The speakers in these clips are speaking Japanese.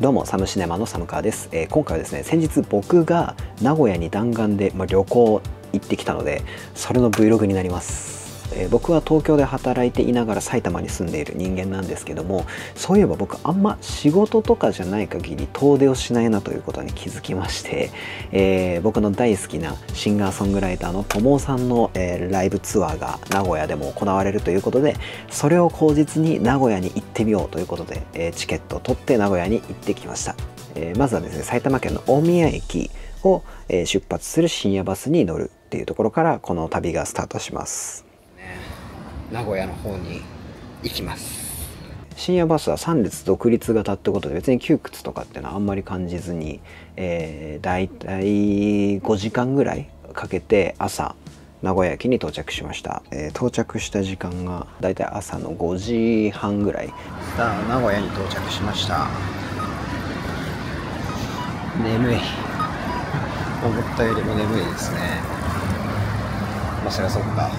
どうもサムシネマのサムカーです、えー、今回はですね先日僕が名古屋に弾丸で、まあ、旅行行ってきたのでそれの Vlog になります。えー、僕は東京で働いていながら埼玉に住んでいる人間なんですけどもそういえば僕あんま仕事とかじゃない限り遠出をしないなということに気づきまして、えー、僕の大好きなシンガーソングライターの友さんの、えー、ライブツアーが名古屋でも行われるということでそれを口実に名古屋に行ってみようということで、えチケットを取って名古屋に行ってきました、えまずはですね埼玉県の大宮駅を、え出発する深夜バスに乗るっていうところからこの旅がスタートします。名古屋の方に行きます。深夜バスは3列独立型ってことで別に窮屈とかっていうのはあんまり感じずに、えー、大体5時間ぐらいかけて朝名古屋駅に到着しました、えー、到着した時間が大体朝の5時半ぐらい。さあ名古屋に到着しました。眠い。思ったよりも眠いですね。まあそりゃそっか。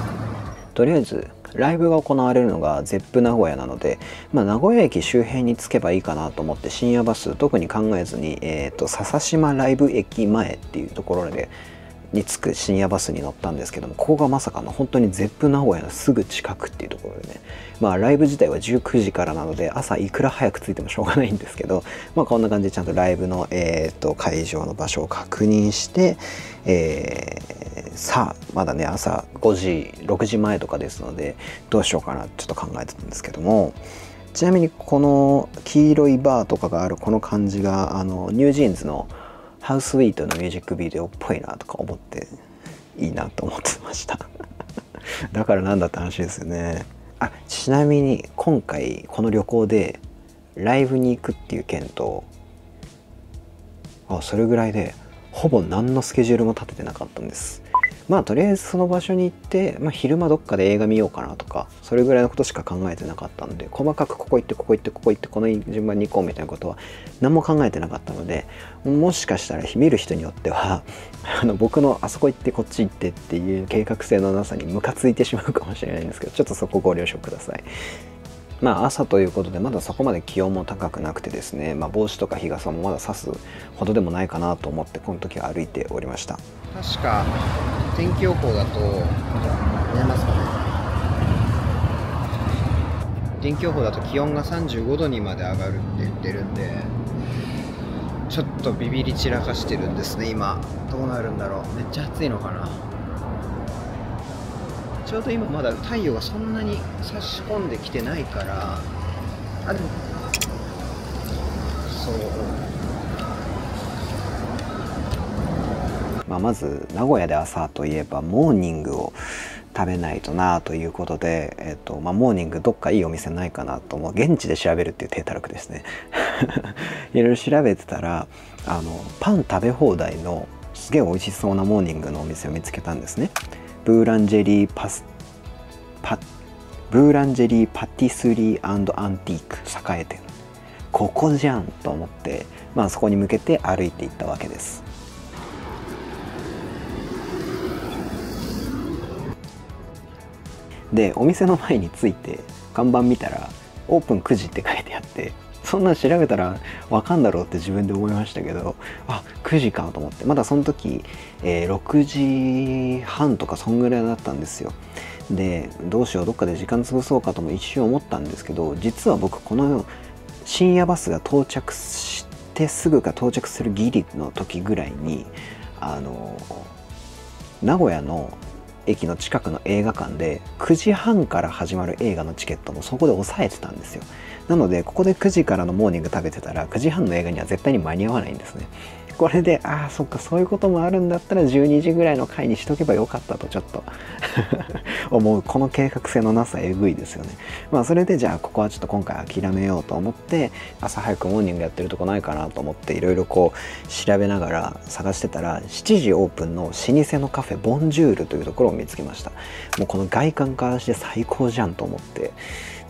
とりあえずライブが行われるのが ZEP 名古屋なので、まあ、名古屋駅周辺に着けばいいかなと思って深夜バス特に考えずに、えーと、笹島ライブ駅前っていうところでに着く深夜バスに乗ったんですけどもここがまさかの本当に ZEP 名古屋のすぐ近くっていうところでねまあライブ自体は19時からなので朝いくら早く着いてもしょうがないんですけどまあこんな感じでちゃんとライブの、えーと、会場の場所を確認して、えー、さあまだね朝5時6時前とかですのでどうしようかなちょっと考えてたんですけども。ちなみにこの黄色いバーとかがあるこの感じがあのニュージーンズの「ハウスウィートのミュージックビデオっぽいなとか思っていいなと思ってました。だからなんだって話ですよね。あちなみに今回この旅行でライブに行くっていう件とあそれぐらいでほぼ何のスケジュールも立ててなかったんです。まあとりあえずその場所に行って、まあ、昼間どっかで映画見ようかなとかそれぐらいのことしか考えてなかったので細かくここ行ってここ行ってここ行ってこの順番に行こうみたいなことは何も考えてなかったのでもしかしたら見る人によっては あの僕のあそこ行ってこっち行ってっていう計画性のなさにムカついてしまうかもしれないんですけどちょっとそこご了承ください。まあ朝ということでまだそこまで気温も高くなくてですね、まあ、帽子とか日傘もまだ差すほどでもないかなと思ってこの時は歩いておりました。確か天気予報だと見えますか。ね天気予報だと気温が35度にまで上がるって言ってるんでちょっとビビり散らかしてるんですね今。どうなるんだろう。めっちゃ暑いのかな。ちょうど今まだ太陽がそんなに差し込んできてないからあでもそう。まあ、まず名古屋で朝といえばモーニングを食べないとなということで、えっとまあ、モーニングどっかいいお店ないかなともう。現地で調べるっていう低たらくですね。いろいろ調べてたらあのパン食べ放題のすげえ美味しそうなモーニングのお店を見つけたんですね。ブーランジェリーパスパブーランジェリーパティスリーアンティーク栄店ここじゃんと思って、まあ、そこに向けて歩いていったわけです。でお店の前に着いて看板見たらオープン9時って書いてあってそんな調べたらわかんだろうって自分で思いましたけどあ9時かと思って。まだその時、えー、6時半とかそんぐらいだったんですよ。でどうしようどっかで時間潰そうかとも一瞬思ったんですけど実は僕この深夜バスが到着してすぐか到着するギリの時ぐらいにあの名古屋の駅の近くの映画館で9時半から始まる映画のチケットもそこで押さえてたんですよ。なのでここで9時からのモーニング食べてたら9時半の映画には絶対に間に合わないんですね。これでああそっかそういうこともあるんだったら12時ぐらいの回にしとけばよかったとちょっと。思うこの計画性のなさえぐいですよね。まあそれでじゃあここはちょっと今回諦めようと思って朝早くモーニングやってるとこないかなと思っていろいろこう調べながら探してたら7時オープンの老舗のカフェボンジュールというところを見つけました。もうこの外観からして最高じゃんと思って。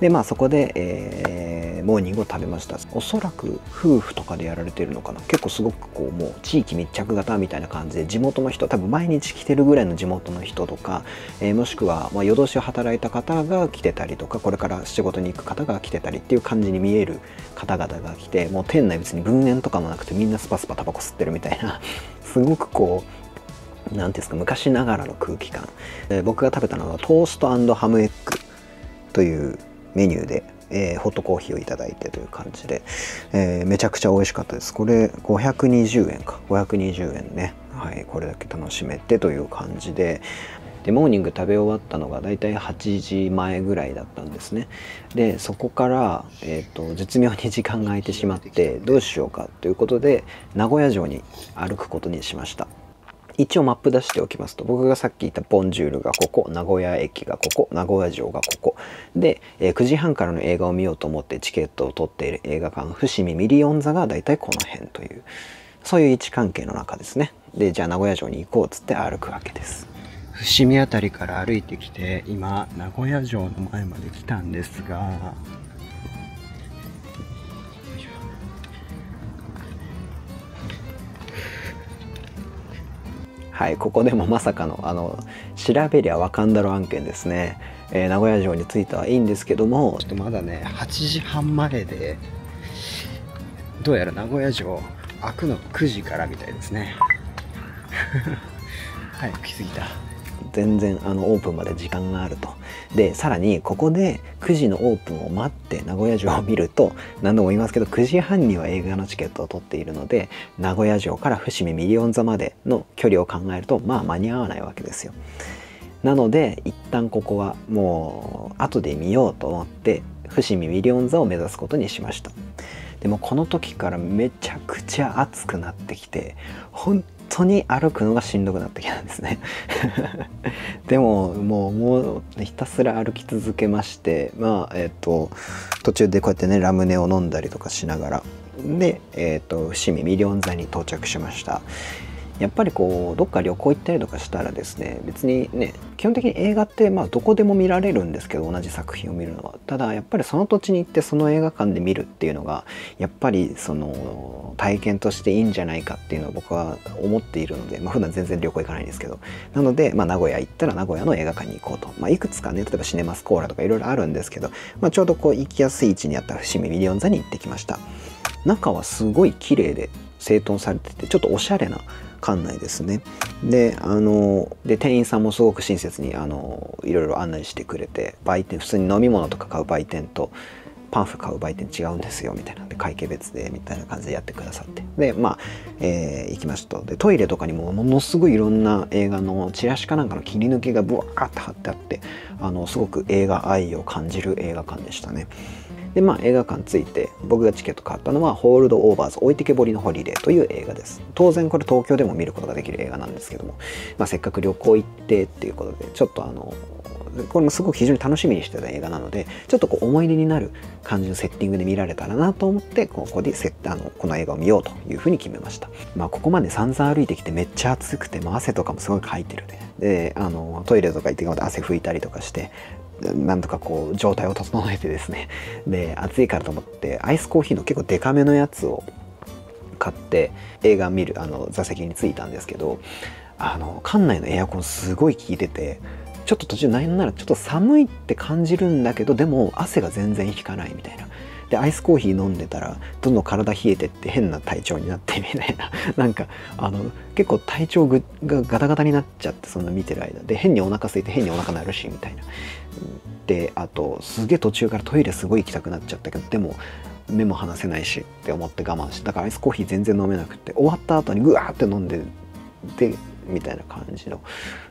でまあそこで、えー、モーニングを食べました。おそらく夫婦とかでやられてるのかな。結構すごくこうもう地域密着型みたいな感じで地元の人多分毎日来てるぐらいの地元の人とか、えー、もしくは、まあ、夜通し働いた方が来てたりとかこれから仕事に行く方が来てたりっていう感じに見える方々が来てもう店内別に分煙とかもなくてみんなスパスパタバコ吸ってるみたいな。すごくこう何ていうんですか昔ながらの空気感、えー、僕が食べたのはトーストハムエッグというメニューで、えー、ホットコーヒーをいただいてという感じで、えー、めちゃくちゃ美味しかったです。これ520円か。520円ね。はい。これだけ楽しめてという感じで。でモーニング食べ終わったのがだいたい8時前ぐらいだったんですね。でそこから、えーと、絶妙に時間が空いてしまってどうしようかということで名古屋城に歩くことにしました。一応マップ出しておきますと僕がさっき言ったボンジュールがここ名古屋駅がここ名古屋城がここ。で、えー、9時半からの映画を見ようと思ってチケットを取っている映画館伏見ミリオン座がだいたいこの辺というそういう位置関係の中ですね。でじゃあ名古屋城に行こうっつって歩くわけです。伏見辺りから歩いてきて今名古屋城の前まで来たんですがはいここでもまさかのあの調べりゃわかんだろ案件ですね、えー、名古屋城に着いたはいいんですけども。ちょっとまだね8時半前でどうやら名古屋城開くの9時からみたいですね。早く来すぎた。全然あのオープンまで時間があると。でさらにここで9時のオープンを待って名古屋城を見ると何度も言いますけど9時半には映画のチケットを取っているので名古屋城から伏見ミリオン座までの距離を考えるとまあ間に合わないわけですよ。なので一旦ここはもう後で見ようと思って伏見ミリオン座を目指すことにしました。でもこの時からめちゃくちゃ暑くなってきて本当に歩くのがしんどくなってきたんですね。でももうもうひたすら歩き続けましてまあえっ、ー、と途中でこうやってねラムネを飲んだりとかしながら。で、えーと、伏見ミリオン座に到着しました。やっぱりこうどっか旅行行ったりとかしたらですね別にね基本的に映画ってまあどこでも見られるんですけど同じ作品を見るのは。ただやっぱりその土地に行ってその映画館で見るっていうのがやっぱりその体験としていいんじゃないかっていうのを僕は思っているので、まあ、普段全然旅行行かないんですけど。なので、まあ、名古屋行ったら名古屋の映画館に行こうと、まあ、いくつかね例えばシネマスコーレとかいろいろあるんですけど、まあ、ちょうどこう行きやすい位置にあった伏見ミリオン座に行ってきました。中はすごい綺麗で整頓されててちょっとおしゃれな館内ですね。であので店員さんもすごく親切にあのいろいろ案内してくれて売店普通に飲み物とか買う売店とパンフ買う売店違うんですよみたいなんで会計別でみたいな感じでやってくださって。でまあ、えー、行きました。でトイレとかにもものすごいいろんな映画のチラシかなんかの切り抜きがブワーって貼ってあってあのすごく映画愛を感じる映画館でしたね。でまあ映画館着いて僕がチケット買ったのは「ホールドオーバーズ置いてけぼりのホリデー」という映画です。当然これ東京でも見ることができる映画なんですけども、まあ、せっかく旅行行ってっていうことでちょっとあのこれもすごく非常に楽しみにしてた映画なのでちょっとこう思い出になる感じのセッティングで見られたらなと思ってここでセあのこの映画を見ようというふうに決めました。まあここまで散々歩いてきてめっちゃ暑くても汗とかもすごいかいてるでであのトイレとか行って汗拭いたりとかしてなんとかこう状態を整えてですね。で暑いからと思ってアイスコーヒーの結構デカめのやつを買って映画見るあの座席に着いたんですけどあの館内のエアコンすごい効いててちょっと途中何ならちょっと寒いって感じるんだけどでも汗が全然引かないみたいな。でアイスコーヒー飲んでたらどんどん体冷えてって変な体調になってみたいな。なんかあの結構体調がガタガタになっちゃってその見てる間。で変にお腹空いて変にお腹鳴るしみたいな。であとすげえ途中からトイレすごい行きたくなっちゃったけどでも目も離せないしって思って我慢してだからアイスコーヒー全然飲めなくて終わった後にグワーって飲んででみたいな感じの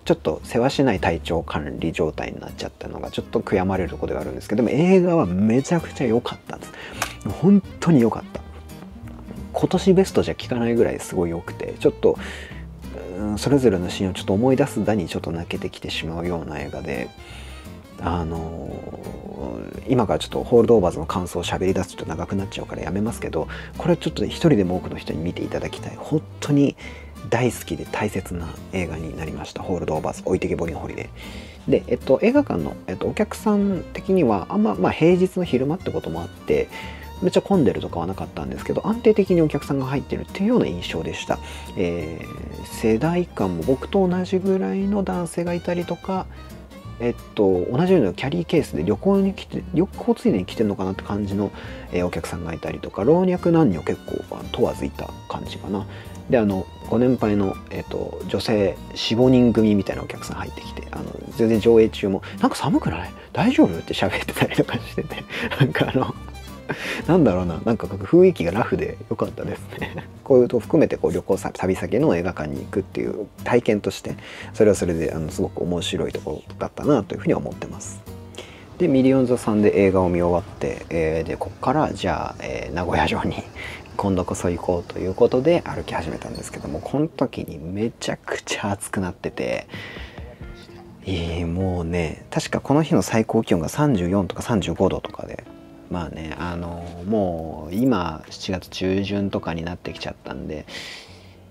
ちょっと世話しない体調管理状態になっちゃったのがちょっと悔やまれるとこではあるんですけどでも映画はめちゃくちゃ良かった。んです本当に良かった。今年ベストじゃ効かないぐらいすごい良くてちょっとそれぞれのシーンをちょっと思い出すだにちょっと泣けてきてしまうような映画であの今からちょっとホールドオーバーズの感想を喋り出すと長くなっちゃうからやめますけどこれちょっと一人でも多くの人に見ていただきたい。本当に大好きで大切な映画になりました「ホールドオーバーズ置いてけぼりの堀で」で、えっと、映画館の、えっと、お客さん的にはあんま、まあ、平日の昼間ってこともあってめっちゃ混んでるとかはなかったんですけど安定的にお客さんが入ってるっていうような印象でした、えー、世代間も僕と同じぐらいの男性がいたりとかえっと、同じようなキャリーケースで旅行に来て旅行ついでに来てるのかなって感じの、えー、お客さんがいたりとか老若男女結構問わずいた感じかなであのご年配の、えっと、女性45人組みたいなお客さん入ってきてあの全然上映中も「なんか寒くない？大丈夫?」って喋ってたりとかしててなんかあの なんだろうななんか雰囲気がラフで良かったですね。こういうと含めてこう旅行旅先の映画館に行くっていう体験としてそれはそれであのすごく面白いところだったなというふうに思ってます。でミリオン座さんで映画を見終わって、えー、でここからじゃあ、えー、名古屋城に今度こそ行こうということで歩き始めたんですけどもこの時にめちゃくちゃ暑くなっててえー、もうね確かこの日の最高気温が34とか35度とかでまあねあのもう今7月中旬とかになってきちゃったんで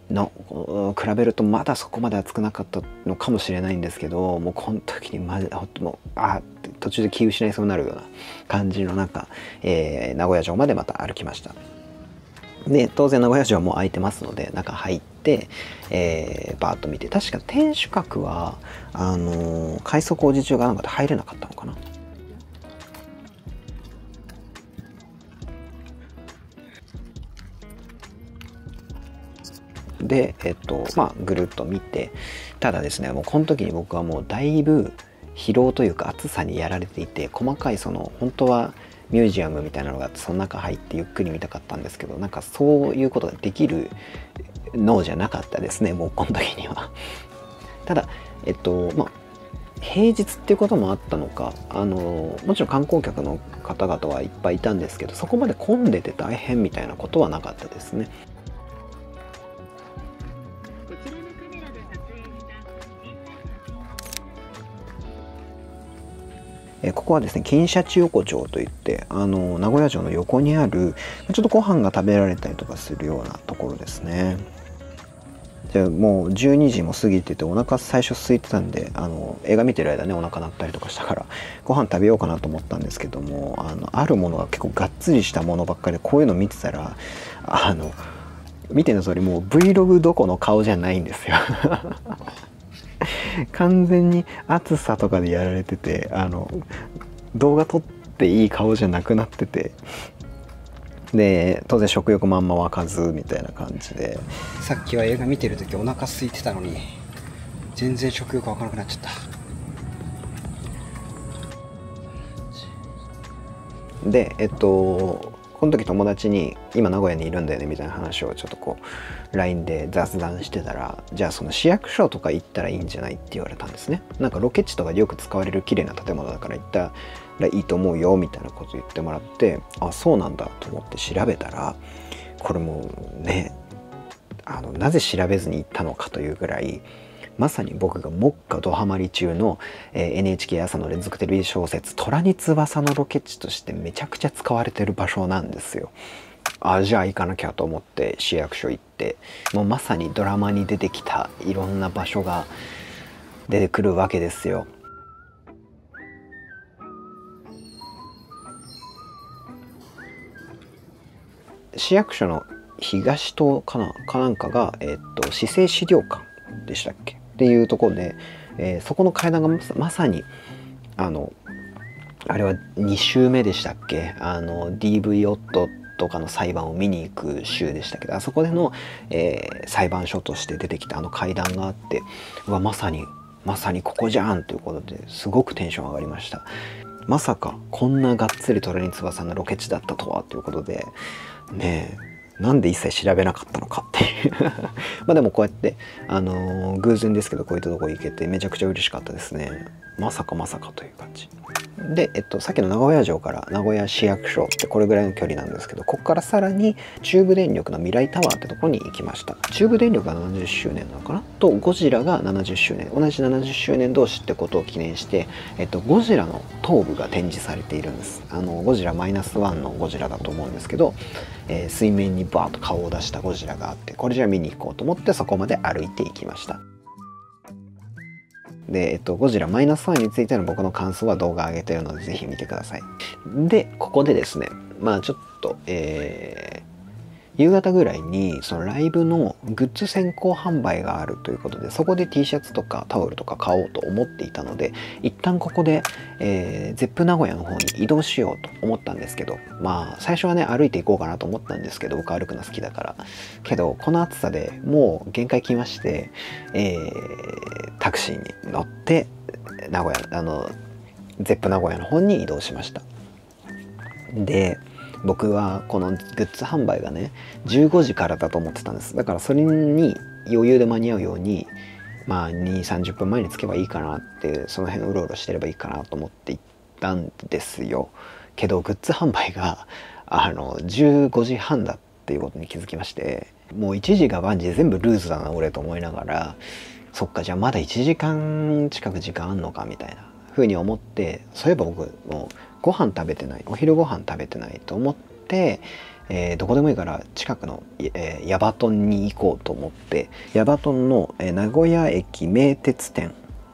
の比べるとまだそこまで暑くなかったのかもしれないんですけどもうこの時にまもうあ途中で気失いそうになるような感じの中、えー、名古屋城までまた歩きました。で当然名古屋城はもう空いてますので中入って、えー、バーッと見て確か天守閣はあのー、快速工事中がなんかで入れなかったのかな。で、えっと、まあ、ぐるっと見て、ただですね、もうこの時に僕はもうだいぶ疲労というか暑さにやられていて、細かいその、本当はミュージアムみたいなのがあって、その中入ってゆっくり見たかったんですけど、なんかそういうことができる脳じゃなかったですね、もうこの時には。ただ、えっと、まあ、平日っていうこともあったのかあのもちろん観光客の方々はいっぱいいたんですけどそこまで混んでて大変みたいなことはなかったですねえここはですね金シャチ横丁といってあの名古屋城の横にあるちょっとご飯が食べられたりとかするようなところですね。じゃもう12時も過ぎててお腹最初空いてたんであの映画見てる間ねお腹鳴ったりとかしたからご飯食べようかなと思ったんですけどもあのあるものが結構がっつりしたものばっかりでこういうの見てたらあの見ての通りもう Vlog どこの顔じゃないんですよ。完全に暑さとかでやられててあの動画撮っていい顔じゃなくなっててで当然食欲もあんま湧かずみたいな感じで。さっきは映画見てる時お腹空いてたのに全然食欲湧かなくなっちゃった。でえっとこの時友達に「今名古屋にいるんだよね」みたいな話をちょっとこう LINE で雑談してたら「じゃあその市役所とか行ったらいいんじゃない?」って言われたんですねなんかロケ地とかでよく使われる綺麗な建物だから行ったらいいと思うよみたいなこと言ってもらってあそうなんだと思って調べたらこれもうねあのなぜ調べずに行ったのかというぐらいまさに僕が目下ドハマり中の、えー、NHK 朝の連続テレビ小説「虎に翼」のロケ地としてめちゃくちゃ使われてる場所なんですよ。あじゃあ行かなきゃと思って市役所行ってもうまさにドラマに出てきたいろんな場所が出てくるわけですよ。市役所の東棟かなかなんかが、えっと、市政資料館でしたっけ？っていうところで、えー、そこの階段がまさにあのあれは2週目でしたっけ？あの DV 夫とかの裁判を見に行く週でしたけどあそこでの、えー、裁判所として出てきたあの階段があってうわまさにまさにここじゃんということですごくテンション上がりました。まさかこんながっつりトレニツバさんのロケ地だったとはということでねえなんで一切調べなかったのかっていう。まあでもこうやって、あのー、偶然ですけどこういったとこ行けてめちゃくちゃ嬉しかったですね。まさかまさかという感じ。で、えっと、さっきの名古屋城から名古屋市役所ってこれぐらいの距離なんですけどここからさらに中部電力の未来タワーってとこに行きました。中部電力が70周年なのかな？とゴジラが70周年。同じ70周年同士ってことを記念して、えっと、ゴジラの頭部が展示されているんです。あのゴジラマイナスワンのゴジラだと思うんですけど、えー、水面にバーッと顔を出したゴジラがあってこれじゃあ見に行こうと思ってそこまで歩いていきました。で、えっと、ゴジラマイナス1についての僕の感想は動画上げてるので、ぜひ見てください。で、ここでですね、まあちょっと、えー、夕方ぐらいにそのライブのグッズ先行販売があるということでそこで T シャツとかタオルとか買おうと思っていたので一旦ここで、えー、ゼップ名古屋の方に移動しようと思ったんですけどまあ最初はね歩いていこうかなと思ったんですけど僕歩くの好きだから。けどこの暑さでもう限界来まして、えー、タクシーに乗って名古屋あのゼップ名古屋の方に移動しました。で僕はこのグッズ販売がね15時からだと思ってたんです。だからそれに余裕で間に合うようにまあ2 3 0分前に着けばいいかなってその辺うろうろしてればいいかなと思って行ったんですよ。けどグッズ販売があの15時半だっていうことに気づきましてもう1時が万事で全部ルーズだな俺と思いながらそっかじゃあまだ1時間近く時間あんのかみたいなふうに思ってそういえば僕もうご飯食べてないお昼ご飯食べてないと思って、えー、どこでもいいから近くの、えー、ヤバトンに行こうと思ってヤバトンの、えー、名古屋駅名鉄店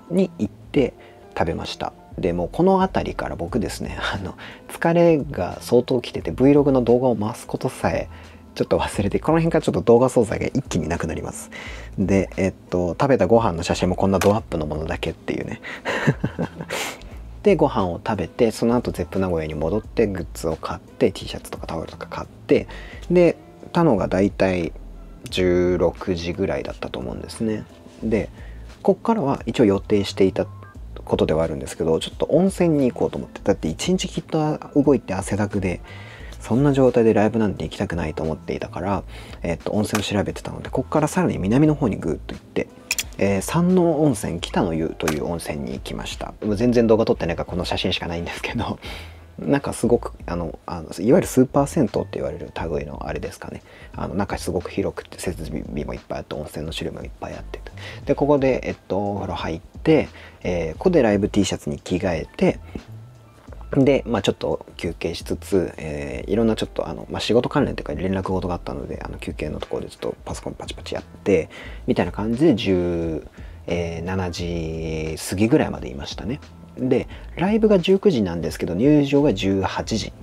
に行って食べました。でもこの辺りから僕ですね あの疲れが相当きてて Vlog の動画を回すことさえちょっと忘れてこの辺からちょっと動画素材が一気になくなります。でえっと食べたご飯の写真もこんなドアップのものだけっていうね。でご飯を食べてその後ゼップ名古屋に戻ってグッズを買って T シャツとかタオルとか買ってでたのが大体16時ぐらいだったと思うんですね。でこっからは一応予定していたことではあるんですけどちょっと温泉に行こうと思ってだって一日きっと動いて汗だくでそんな状態でライブなんて行きたくないと思っていたから、えっと、温泉を調べてたのでこっからさらに南の方にグーッと行ってえー、山王温泉北の湯という温泉に行きました。全然動画撮ってないからこの写真しかないんですけど なんかすごくあのあのいわゆるスーパー銭湯って言われる類のあれですかね。あの中すごく広くて設備もいっぱいあって温泉の種類もいっぱいあってでここで、えっと、お風呂入って、えー、ここでライブ T シャツに着替えてで、まあ、ちょっと休憩しつつ、えー、いろんなちょっとあの、まあ、仕事関連というか連絡事があったのであの休憩のところでちょっとパソコンパチパチやってみたいな感じで17時過ぎぐらいまでいましたね。でライブが19時なんですけど入場が18時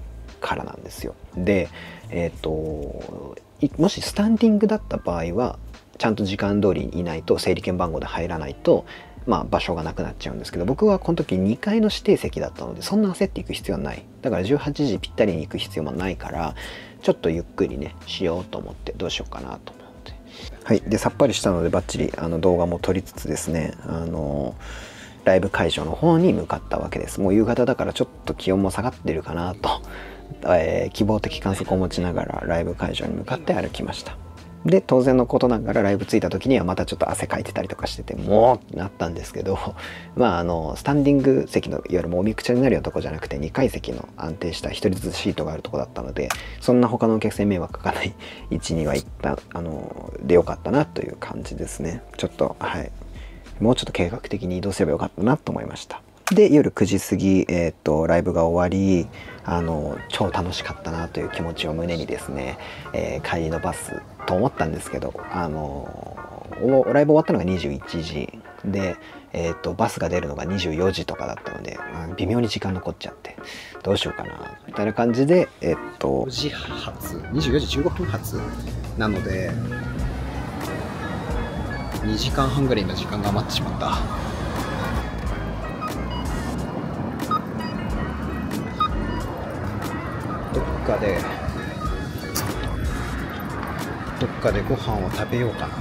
からなんですよ。でえっ、ー、ともしスタンディングだった場合はちゃんと時間通りにいないと整理券番号で入らないとまあ、場所がなくなっちゃうんですけど僕はこの時2階の指定席だったのでそんな焦っていく必要はない。だから18時ぴったりに行く必要もないからちょっとゆっくりねしようと思ってどうしようかなと思って。はい。でさっぱりしたのでバッチリあの動画も撮りつつですねあのライブ会場の方に向かったわけです。もう夕方だからちょっと気温も下がってるかなと、えー、希望的観測を持ちながらライブ会場に向かって歩きました。で当然のことながらライブ着いた時にはまたちょっと汗かいてたりとかしててもうってなったんですけど まああのスタンディング席のいわゆるもうおみくちゃになるようなとこじゃなくて2階席の安定した1人ずつシートがあるとこだったのでそんな他のお客さんに迷惑かかない 位置には行ったあのでよかったなという感じですね。ちょっとはい。もうちょっと計画的に移動すればよかったなと思いました。で夜9時過ぎ、えー、っとライブが終わりあの超楽しかったなという気持ちを胸にですね、えー、帰りのバスと思ったんですけどあのライブ終わったのが21時。で、えーと、バスが出るのが24時とかだったので、まあ、微妙に時間残っちゃってどうしようかなみたいな感じでえっ、ー、と4時発24時15分発なので2時間半ぐらい今時間が余ってしまった。どっかでどっかでご飯を食べようかな。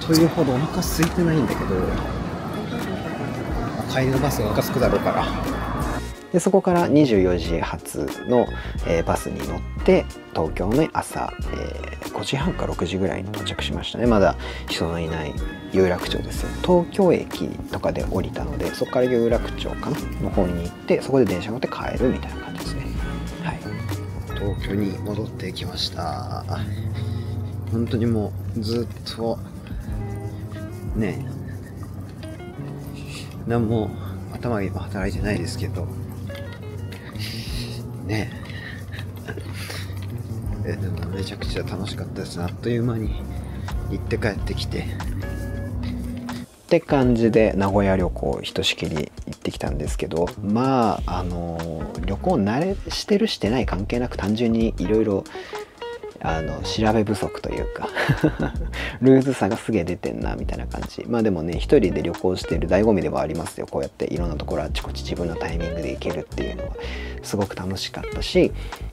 というほどお腹空いてないんだけど。帰りのバスがお腹すくだろうから。でそこから24時発の、えー、バスに乗って東京の朝、えー、5時半か6時ぐらいに到着しましたね。まだ人のいない有楽町ですよ。東京駅とかで降りたのでそこから有楽町かな。の方に行ってそこで電車乗って帰るみたいな感じですね東京に戻ってきました。本当にもうずっとね何も頭が今働いてないですけど。ねえ。でもめちゃくちゃ楽しかったですあっという間に行って帰ってきて。って感じで名古屋旅行ひとしきり行ってきたんですけどまああの旅行慣れしてるしてない関係なく単純にいろいろあの調べ不足というか ルーズさがすげえ出てんなみたいな感じ。まあでもね一人で旅行してる醍醐味ではありますよ。こうやっていろんなところあちこち自分のタイミングで行けるっていうのは。すごく楽しかったし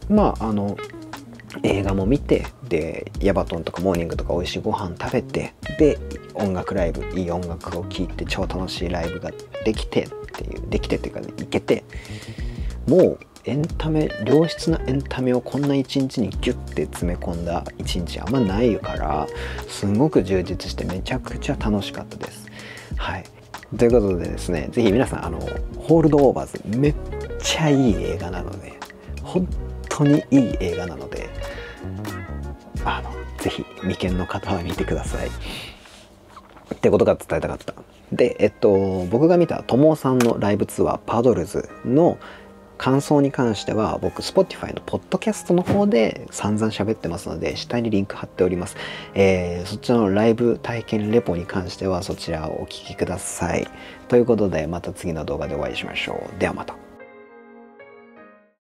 まああの映画も見てでヤバトンとかモーニングとか美味しいご飯食べてで音楽ライブいい音楽を聴いて超楽しいライブができてっていうできてっていうか、ね、行けてもうエンタメ良質なエンタメをこんな一日にギュッて詰め込んだ一日あんまないからすごく充実してめちゃくちゃ楽しかったです。はいということでですね是非皆さんあのホールドオーバーズめっちゃいい映画なので本当にいい映画なのであのぜひ未見の方は見てください。ってことが伝えたかった。でえっと僕が見たともさんのライブツアーパドルズの感想に関しては僕 Spotify のポッドキャストの方で散々喋ってますので下にリンク貼っております、えー、そっちのライブ体験レポに関してはそちらをお聴きください。ということでまた次の動画でお会いしましょう。ではまた。